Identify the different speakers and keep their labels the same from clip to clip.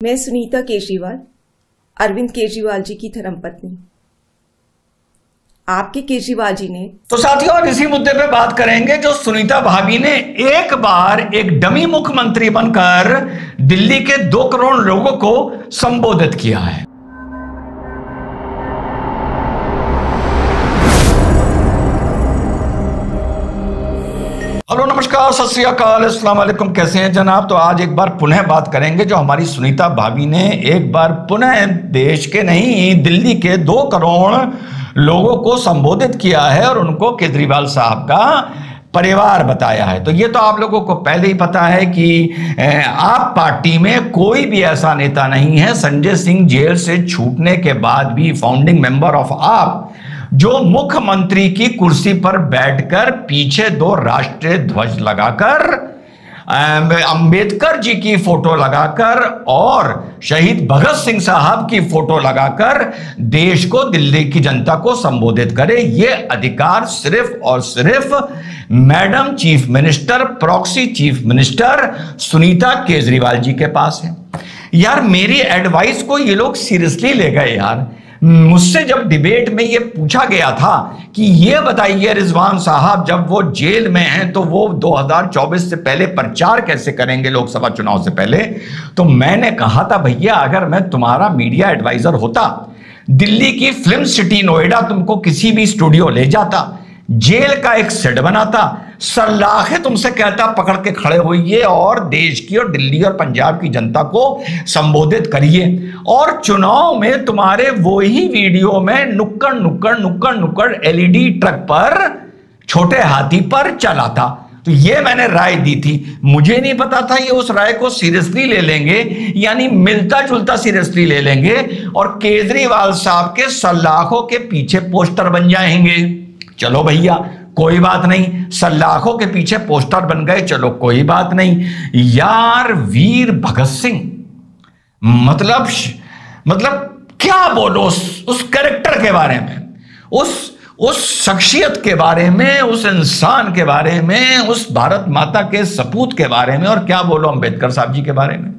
Speaker 1: मैं सुनीता केजरीवाल, अरविंद केजरीवाल जी की धर्मपत्नी। आपके केजरीवाल जी ने
Speaker 2: तो साथियों आप इसी मुद्दे पे बात करेंगे जो सुनीता भाभी ने एक बार एक डमी मुख्यमंत्री बनकर दिल्ली के दो करोड़ लोगों को संबोधित किया है। अस्सलाम वालेकुम। कैसे हैं जनाब? तो आज एक बार पुनः बात करेंगे जो हमारी सुनीता भाभी ने एक बार पुनः देश के नहीं, दिल्ली के दो करोड़ लोगों को संबोधित किया है और उनको केजरीवाल साहब का परिवार बताया है। तो ये तो आप लोगों को पहले ही पता है कि आप पार्टी में कोई भी ऐसा नेता नहीं है। संजय सिंह जेल से छूटने के बाद भी फाउंडिंग मेंबर ऑफ़ आप जो मुख्यमंत्री की कुर्सी पर बैठकर पीछे दो राष्ट्रीय ध्वज लगाकर अंबेडकर जी की फ़ोटो लगाकर और शहीद भगत सिंह साहब की फ़ोटो लगाकर देश को, दिल्ली की जनता को संबोधित करे, ये अधिकार सिर्फ़ और सिर्फ़ madam chief minister, proxy chief minister Sunita Kejriwal ji के पास है। यार मेरी एडवाइस को ये लोग सीरियसली ले गए यार। मुझसे जब डिबेट में ये पूछा गया था कि ये बताइए रिजवान साहब, जब वो जेल में हैं तो वो 2024 से पहले प्रचार कैसे करेंगे लोकसभा चुनाव से पहले? तो मैंने कहा था, भैया, अगर मैं तुम्हारा मीडिया एडवाइजर होता, दिल्ली की फ़िल्म सिटी नोएडा तुमको किसी भी स्टूडियो ले जाता जेल का एक सेट बनाता सलाखे तुमसे कहता, पकड़ के खड़े होइए और देश की और दिल्ली और पंजाब की जनता को संबोधित करिए। और चुनाव में तुम्हारे वो ही वीडियो में नुक्कड़ नुक्कड़ नुक्कड़ नुक्कड़ एलईडी ट्रक पर, छोटे हाथी पर चला था तो ये मैंने राय दी थी। मुझे नहीं पता था ये उस राय को सीरियसली ले लेंगे, यानी मिलता जुलता सीरियसली ले लेंगे और केजरीवाल साहब के सलाखों के पीछे पोस्टर बन जाएँगे। चलो भैया, कोई बात नहीं। सलाखों के पीछे पोस्टर बन गए, चलो कोई बात नहीं। यार, वीर भगत सिंह मतलब मतलब क्या बोलो उस उस कैरेक्टर के बारे में? उस उस शख्सियत के बारे में, उस इंसान के बारे में, उस भारत माता के सपूत के बारे में और क्या बोलो अंबेडकर साहब जी के बारे में?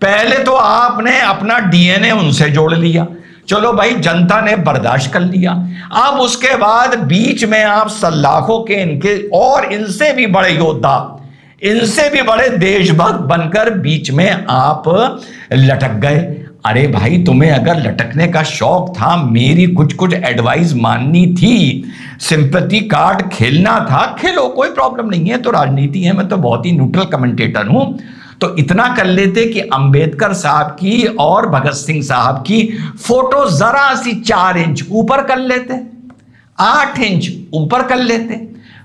Speaker 2: पहले तो आपने अपना डीएनए उनसे जोड़ लिया। चलो भाई, जनता ने बर्दाश्त कर लिया। अब उसके बाद बीच में आप सलाखों के इनके, और इनसे भी बड़े योद्धा, इनसे भी बड़े देशभक्त बनकर बीच में आप लटक गए। अरे भाई, तुम्हें अगर लटकने का शौक था, मेरी कुछ कुछ एडवाइस माननी थी। सिंपति कार्ड खेलना था। खेलो, कोई प्रॉब्लम नहीं है तो राजनीति है, मैं तो बहुत ही न्यूट्रल कमेंटेटर हूँ। तो इतना कर लेते कि अंबेडकर साहब की और भगत सिंह साहब की फ़ोटो जरा सी चार इंच ऊपर कर लेते, आठ इंच ऊपर कर लेते।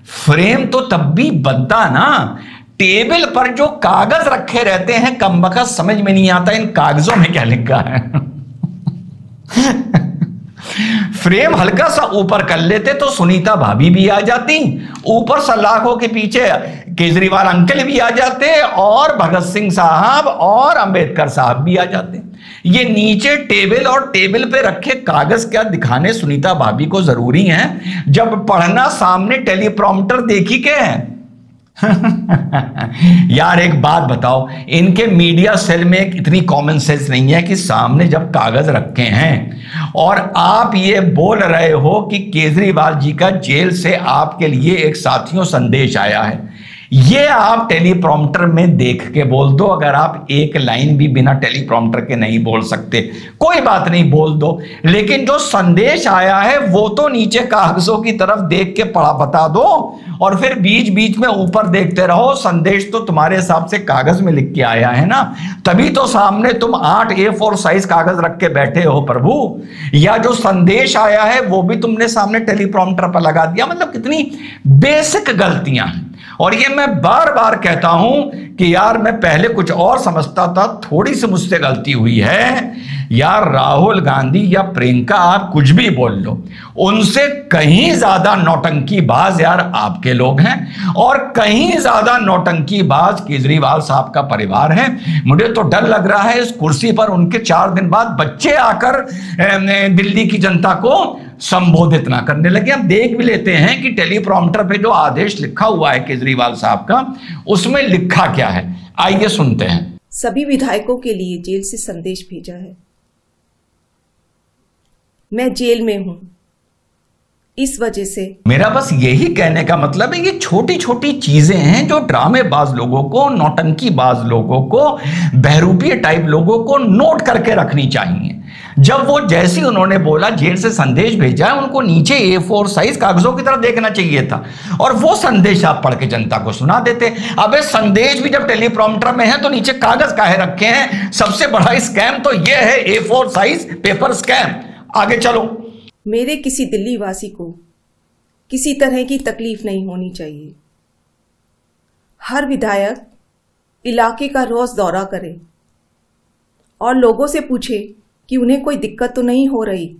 Speaker 2: फ्रेम तो तब भी बनता ना, टेबल पर जो कागज़ रखे रहते हैं, कम वक्त समझ में नहीं आता इन कागजों में क्या लिखा है। फ्रेम हल्का सा ऊपर कर लेते तो सुनीता भाभी भी आ जाती, ऊपर सलाखों के पीछे केजरीवाल अंकल भी आ जाते और भगत सिंह साहब और अंबेडकर साहब भी आ जाते ये नीचे टेबल और टेबल पे रखे कागज़ क्या दिखाने सुनीता भाभी को ज़रूरी है? जब पढ़ना सामने टेलीप्रॉम्प्टर देखी के है? यार एक बात बताओ, इनके मीडिया सेल में इतनी कॉमन सेंस नहीं है कि सामने जब कागज़ रखे हैं? और आप ये बोल रहे हो कि केजरीवाल जी का जेल से आपके लिए एक साथियों संदेश आया है। ये आप टेलीप्रॉम्प्टर में देख के बोल दो, अगर आप एक लाइन भी बिना टेलीप्रॉम्प्टर के नहीं बोल सकते। कोई बात नहीं, बोल दो। लेकिन जो संदेश आया है, वो तो नीचे कागजों की तरफ़ देख के पढ़ा, बता दो। और फिर बीच बीच में ऊपर देखते रहो, संदेश तो तुम्हारे हिसाब से कागज़ में लिख के आया है ना? तभी तो सामने तुम आठ ए फोर साइज़ कागज़ रख के बैठे हो, प्रभु। या जो संदेश आया है, वो भी तुमने सामने टेलीप्रॉम्प्टर पर लगा दिया। मतलब कितनी बेसिक गलतियाँ हैं। और ये मैं बार बार कहता हूँ कि यार मैं पहले कुछ और समझता था, थोड़ी सी मुझसे गलती हुई है। यार राहुल गांधी या प्रियंका, आप कुछ भी बोल लो। उनसे कहीं ज़्यादा नौटंकी बाज यार आपके लोग हैं और कहीं ज़्यादा नौटंकी बाज केजरीवाल साहब का परिवार है। मुझे तो डर लग रहा है इस कुर्सी पर उनके चार दिन बाद बच्चे आकर दिल्ली की जनता को संबोधित ना करने लगे। हम देख भी लेते हैं कि टेलीप्रॉम्प्टर पे जो आदेश लिखा हुआ है केजरीवाल साहब का, उसमें लिखा क्या है? आइए सुनते हैं।
Speaker 1: सभी विधायकों के लिए जेल से संदेश भेजा है। मैं जेल में हूँ। इस वजह से
Speaker 2: मेरा बस यही कहने का मतलब है, ये छोटी छोटी चीज़ें हैं जो ड्रामेबाज लोगों को, नौटंकीबाज लोगों को, बहरूपीय टाइप लोगों को नोट करके रखनी चाहिए। जब वो जैसे उन्होंने बोला, जेल से संदेश भेजा है उनको नीचे ए फोर साइज़ कागजों की तरफ़ देखना चाहिए था। और वो संदेश आप पढ़ के जनता को सुना देते। अबे संदेश भी जब टेलीप्रॉम्प्टर में है तो नीचे कागज़ काहे रखे हैं? सबसे बड़ा स्कैम तो ये है A four size paper scam आगे चलो।
Speaker 1: मेरे किसी दिल्ली वासी को किसी तरह की तकलीफ़ नहीं होनी चाहिए। हर विधायक इलाके का रोज दौरा करे और लोगों से पूछे कि उन्हें कोई दिक्कत तो नहीं हो रही।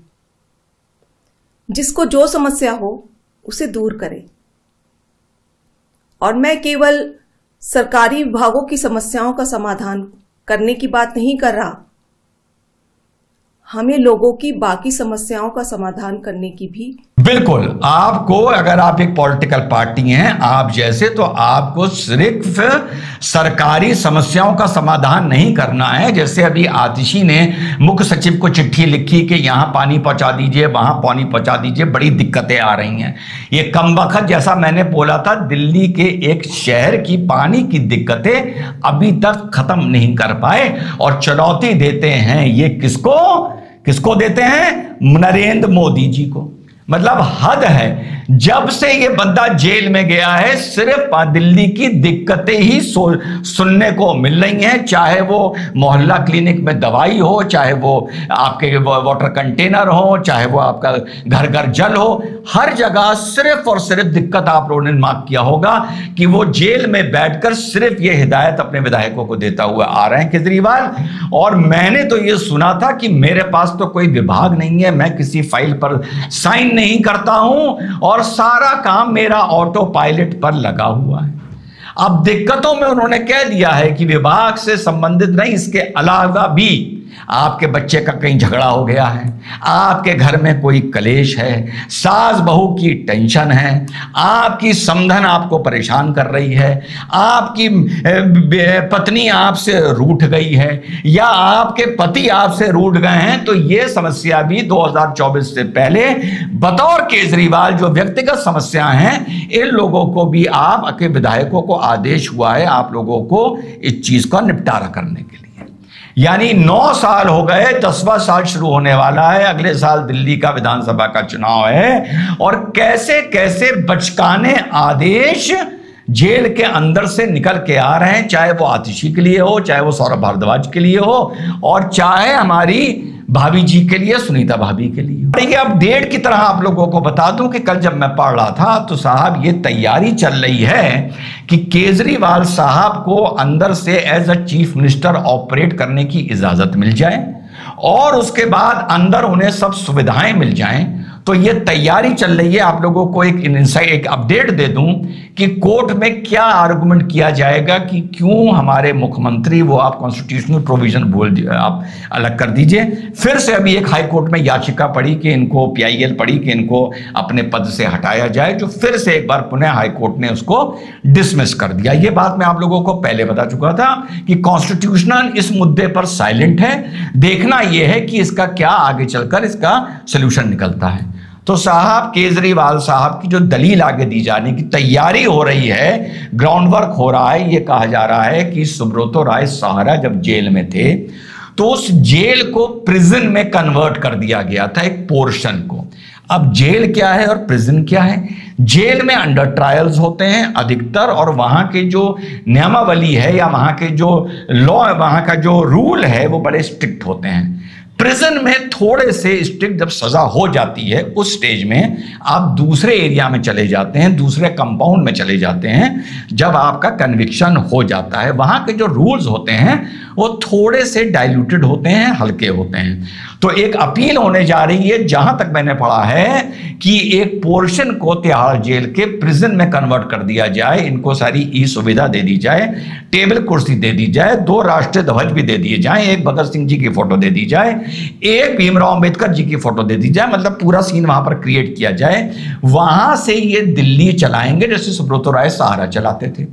Speaker 1: जिसको जो समस्या हो, उसे दूर करे। और मैं केवल सरकारी विभागों की समस्याओं का समाधान करने की बात नहीं कर रहा हमें लोगों की बाकी समस्याओं का समाधान करने की भी
Speaker 2: बिल्कुल। आपको, अगर आप एक पॉलिटिकल पार्टी हैं, आप जैसे तो आपको सिर्फ़ सरकारी समस्याओं का समाधान नहीं करना है। जैसे अभी आतिशी ने मुख्य सचिव को चिट्ठी लिखी कि यहाँ पानी पहुँचा दीजिए, वहाँ पानी पहुँचा दीजिए, बड़ी दिक्कतें आ रही हैं। ये कम वक्त जैसा मैंने बोला था, दिल्ली के एक शहर की पानी की दिक्कतें अभी तक खत्म नहीं कर पाए। और चुनौती देते हैं, ये किसको? किसको देते हैं? नरेंद्र मोदी जी को। मतलब हद है जब से ये बंदा जेल में गया है, सिर्फ़ दिल्ली की दिक्कतें ही सुनने को मिल रही हैं। चाहे वो मोहल्ला क्लिनिक में दवाई हो, चाहे वो आपके वाटर कंटेनर हो, चाहे वो आपका घर घर जल हो, हर जगह सिर्फ़ और सिर्फ़ दिक्कत आप लोगों ने मार्क किया होगा कि वो जेल में बैठकर सिर्फ़ ये हिदायत अपने विधायकों को देता हुआ आ रहे हैं केजरीवाल। और मैंने तो ये सुना था कि मेरे पास तो कोई विभाग नहीं है, मैं किसी फ़ाइल पर साइन नहीं करता हूँ। और सारा काम मेरा ऑटो पायलट पर लगा हुआ है। अब दिक्कतों में उन्होंने कह दिया है कि विभाग से संबंधित नहीं, इसके अलावा भी आपके बच्चे का कहीं झगड़ा हो गया है, आपके घर में कोई कलेश है, सास बहू की टेंशन है, आपकी समधन आपको परेशान कर रही है, आपकी पत्नी आपसे रूठ गई है, या आपके पति आपसे रूठ गए हैं तो ये समस्या भी 2024 से पहले बतौर केजरीवाल जो व्यक्तिगत समस्या हैं, इन लोगों को भी आप के विधायकों को आदेश हुआ है आप लोगों को इस चीज़ का निपटारा करने के लिए। यानी नौ साल हो गए, दसवां साल शुरू होने वाला है, अगले साल दिल्ली का विधानसभा का चुनाव है। और कैसे कैसे बचकाने आदेश जेल के अंदर से निकल के आ रहे हैं, चाहे वो आतिशी के लिए हो, चाहे वो सौरभ भारद्वाज के लिए हो, और चाहे हमारी भाभी जी के लिए, सुनीता भाभी के लिए। ये अपडेट की तरह आप लोगों को बता दूँ कि कल जब मैं पढ़ रहा था तो साहब ये तैयारी चल रही है कि केजरीवाल साहब को अंदर से as a chief minister operate करने की इजाज़त मिल जाए और उसके बाद अंदर उन्हें सब सुविधाएँ मिल जाएँ। तो ये तैयारी चल रही है। आप लोगों को एक इनसाइट एक अपडेट दे दूँ कि कोर्ट में क्या आर्गुमेंट किया जाएगा कि क्यों हमारे मुख्यमंत्री वो आप कॉन्स्टिट्यूशनल प्रोविज़न बोल आप अलग कर दीजिए। फिर से अभी एक हाई कोर्ट में याचिका पड़ी कि इनको पीआईएल पड़ी कि इनको अपने पद से हटाया जाए, जो फिर से एक बार पुनः हाई कोर्ट ने उसको डिसमिस कर दिया। ये बात मैं आप लोगों को पहले बता चुका था कि कॉन्स्टिट्यूशनल इस मुद्दे पर साइलेंट है। देखना यह है कि इसका क्या आगे चलकर इसका सोल्यूशन निकलता है। तो साहब केजरीवाल साहब की जो दलील आगे दी जाने की तैयारी हो रही है ग्राउंड वर्क हो रहा है, ये कहा जा रहा है कि सुब्रतो राय सहारा जब जेल में थे तो उस जेल को प्रिजन में कन्वर्ट कर दिया गया था एक पोर्शन को। अब जेल क्या है और प्रिजन क्या है? जेल में अंडर ट्रायल्स होते हैं अधिकतर और वहाँ के जो नियमावली है या वहाँ के जो लॉ वहाँ का जो रूल है, वो बड़े स्ट्रिक्ट होते हैं। प्रिजन में थोड़े से स्ट्रिक्ट जब सजा हो जाती है, उस स्टेज में आप दूसरे एरिया में चले जाते हैं, दूसरे कंपाउंड में चले जाते हैं, जब आपका कन्विक्शन हो जाता है। वहाँ के जो रूल्स होते हैं, वो थोड़े से डाइल्यूटेड होते हैं, हल्के होते हैं। तो एक अपील होने जा रही है, जहाँ तक मैंने पढ़ा है कि एक पोर्शन को तिहाड़ जेल के प्रिजन में कन्वर्ट कर दिया जाए, इनको सारी ई सुविधा दे दी जाए टेबल कुर्सी दे दी जाए, दो राष्ट्रीय ध्वज भी दे दिए जाए, एक भगत सिंह जी की फ़ोटो दे दी जाए एक भीमराव अंबेडकर जी की फ़ोटो दे दी जाए मतलब पूरा सीन वहाँ पर क्रिएट किया जाए। वहाँ से ये दिल्ली चलाएँगे, जैसे सुब्रतो राय सहारा चलाते थे।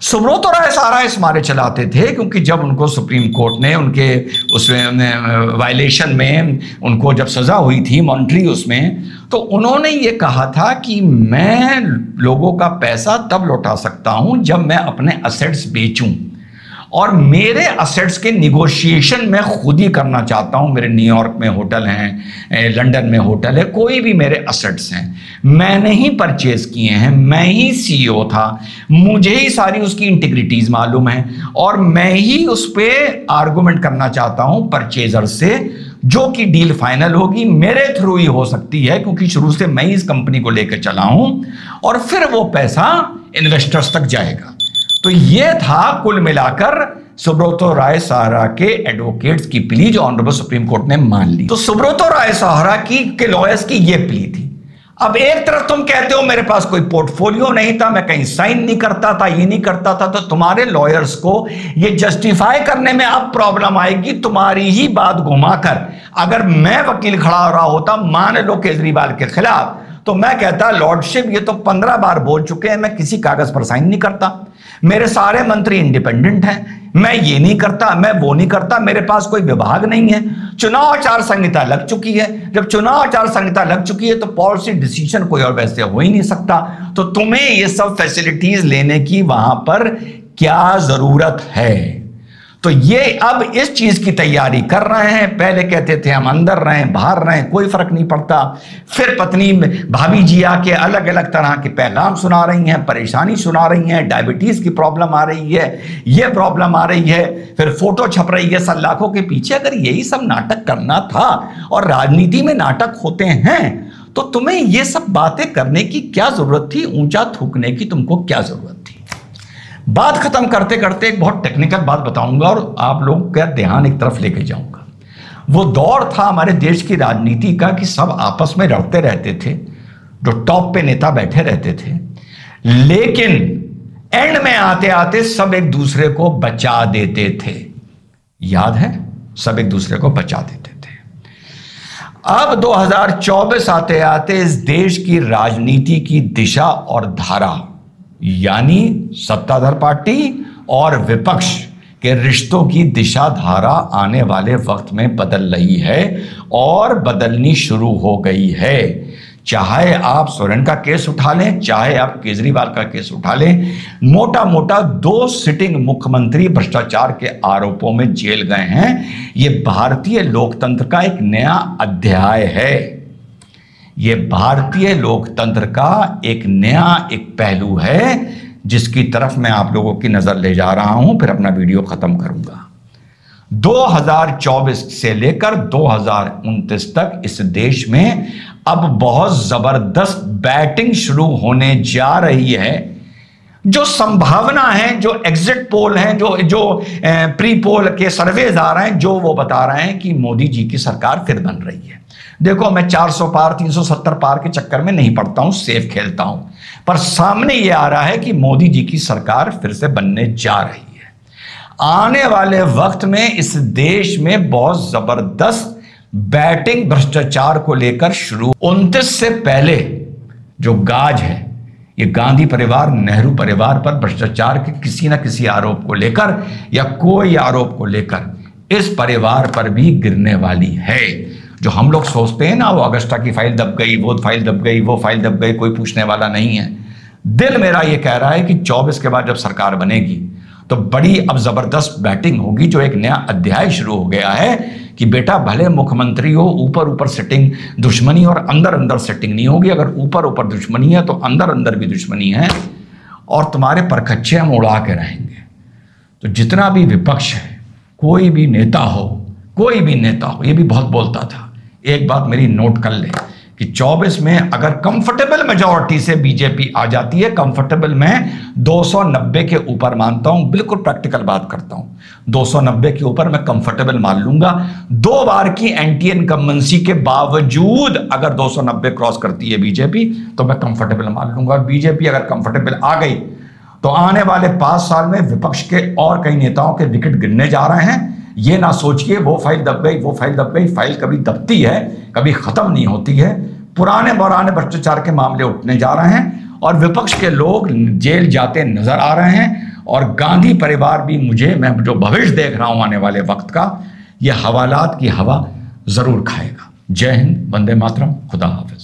Speaker 2: सुब्रत राय सारा इस मारे चलाते थे, क्योंकि जब उनको सुप्रीम कोर्ट ने उनके, उसमें वायलेशन में उनको जब सजा हुई थी मॉनिटरी उसमें तो उन्होंने ये कहा था कि मैं लोगों का पैसा तब लौटा सकता हूँ जब मैं अपने असेट्स बेचूं। और मेरे असेट्स के निगोशिएशन मैं खुद ही करना चाहता हूँ। मेरे न्यूयॉर्क में होटल हैं लंदन में होटल है, कोई भी मेरे असेट्स हैं। मैंने ही परचेज किए हैं, मैं ही सीईओ था। मुझे ही सारी उसकी इंटीग्रिटीज मालूम है और मैं ही उस पर आर्गूमेंट करना चाहता हूँ परचेजर से, जो कि डील फाइनल होगी, मेरे थ्रू ही हो सकती है, क्योंकि शुरू से मैं ही इस कंपनी को लेकर चला हूँ और फिर वो पैसा इन्वेस्टर्स तक जाएगा। तो ये था कुल मिलाकर सुब्रतो राय सहारा के एडवोकेट्स की प्ली जो ऑनरेबल सुप्रीम कोर्ट ने मान ली। तो सुब्रतो राय सहारा की, के लॉयर्स की ये प्ली थी। अब एक तरफ़ तुम कहते हो मेरे पास कोई पोर्टफोलियो नहीं था, मैं कहीं साइन नहीं करता था, ये नहीं करता था तो तुम्हारे लॉयर्स को ये जस्टिफाई करने में अब प्रॉब्लम आएगी, तुम्हारी ही बात घुमाकर। अगर मैं वकील खड़ा हो रहा होता, मान लो केजरीवाल के खिलाफ तो मैं कहता लॉर्डशिप ये तो पंद्रह बार बोल चुके हैं, मैं किसी कागज़ पर साइन नहीं करता। मेरे सारे मंत्री इंडिपेंडेंट हैं। मैं ये नहीं करता, मैं वो नहीं करता, मेरे पास कोई विभाग नहीं है। चुनाव आचार संहिता लग चुकी है। जब चुनाव आचार संहिता लग चुकी है तो पॉलिसी डिसीज़न कोई और वैसे हो ही नहीं सकता। तो तुम्हें ये सब फैसिलिटीज़ लेने की वहाँ पर क्या ज़रूरत है? तो ये अब इस चीज़ की तैयारी कर रहे हैं। पहले कहते थे, हम अंदर रहें, बाहर रहें, कोई फ़र्क नहीं पड़ता। फिर पत्नी भाभी जी आके अलग अलग तरह के पैगाम सुना रही हैं, परेशानी सुना रही हैं, डायबिटीज़ की प्रॉब्लम आ रही है, ये प्रॉब्लम आ रही है। फिर फ़ोटो छप रही है सलाखों के पीछे अगर यही सब नाटक करना था और राजनीति में नाटक होते हैं तो तुम्हें ये सब बातें करने की क्या ज़रूरत थी? ऊँचा थूकने की तुमको क्या ज़रूरत बात खत्म करते करते एक बहुत टेक्निकल बात बताऊँगा और आप लोग का ध्यान एक तरफ़ लेके जाऊँगा। वो दौर था हमारे देश की राजनीति का कि सब आपस में लड़ते रहते थे, जो टॉप पे नेता बैठे रहते थे। लेकिन एंड में आते आते सब एक दूसरे को बचा देते थे। याद है? सब एक दूसरे को बचा देते थे। अब 2024 आते आते इस देश की राजनीति की दिशा और धारा यानी सत्ताधार पार्टी और विपक्ष के रिश्तों की दिशा धारा आने वाले वक्त में बदल रही है और बदलनी शुरू हो गई है। चाहे आप सोरेन का केस उठा लें, चाहे आप केजरीवाल का केस उठा लें मोटा मोटा दो सिटिंग मुख्यमंत्री भ्रष्टाचार के आरोपों में जेल गए हैं। ये भारतीय लोकतंत्र का एक नया अध्याय है। ये भारतीय लोकतंत्र का एक नया एक पहलू है, जिसकी तरफ़ मैं आप लोगों की नज़र ले जा रहा हूँ, फिर अपना वीडियो खत्म करूँगा। 2024 से लेकर 2029 तक इस देश में अब बहुत ज़बरदस्त बैटिंग शुरू होने जा रही है। जो संभावना है, जो एग्जिट पोल है, जो जो प्री पोल के सर्वेज आ रहे हैं, जो वो बता रहे हैं कि मोदी जी की सरकार फिर बन रही है। देखो, मैं 400 पार 370 पार के चक्कर में नहीं पड़ता हूँ, सेफ़ खेलता हूँ। पर सामने ये आ रहा है कि मोदी जी की सरकार फिर से बनने जा रही है। आने वाले वक्त में इस देश में बहुत ज़बरदस्त बैटिंग भ्रष्टाचार को लेकर शुरू, उनतीस से पहले जो गाज है, ये गांधी परिवार, नेहरू परिवार पर भ्रष्टाचार के किसी न किसी आरोप को लेकर या कोई आरोप को लेकर इस परिवार पर भी गिरने वाली है। जो हम लोग सोचते हैं ना, वो अगस्टा की फ़ाइल दब गई, वो फ़ाइल दब गई, वो फ़ाइल दब गई, कोई पूछने वाला नहीं है। दिल मेरा ये कह रहा है कि 24 के बाद जब सरकार बनेगी तो बड़ी अब ज़बरदस्त बैटिंग होगी, जो एक नया अध्याय शुरू हो गया है कि बेटा भले मुख्यमंत्री हो ऊपर ऊपर सेटिंग दुश्मनी और अंदर अंदर सेटिंग नहीं होगी, अगर ऊपर ऊपर दुश्मनी है तो अंदर अंदर भी दुश्मनी है, और तुम्हारे परखच्चे हम उड़ा के रहेंगे। तो जितना भी विपक्ष है, कोई भी नेता हो, कोई भी नेता हो, ये भी बहुत बोलता था एक बात मेरी नोट कर ले कि 24 में अगर कंफर्टेबल मेजोरिटी से बीजेपी आ जाती है कंफर्टेबल में 290 के ऊपर मानता हूँ, बिल्कुल प्रैक्टिकल बात करता हूँ। 290 के ऊपर मैं कंफर्टेबल मान लूँगा। दो बार की एंटी इनकम्बेंसी के बावजूद अगर 290 क्रॉस करती है बीजेपी तो मैं कंफर्टेबल मान लूँगा। और बीजेपी अगर कंफर्टेबल आ गई तो आने वाले पाँच साल में विपक्ष के और कई नेताओं के विकेट गिरने जा रहे हैं। ये ना सोचिए, वो फ़ाइल दब गई, वो फ़ाइल दब गई, फ़ाइल कभी दबती है, कभी खत्म नहीं होती है। पुराने पुराने भ्रष्टाचार के मामले उठने जा रहे हैं और विपक्ष के लोग जेल जाते नज़र आ रहे हैं और गांधी परिवार भी मुझे, मैं जो भविष्य देख रहा हूँ आने वाले वक्त का यह हवालात की हवा ज़रूर खाएगा। जय हिंद, वंदे मातरम, खुदा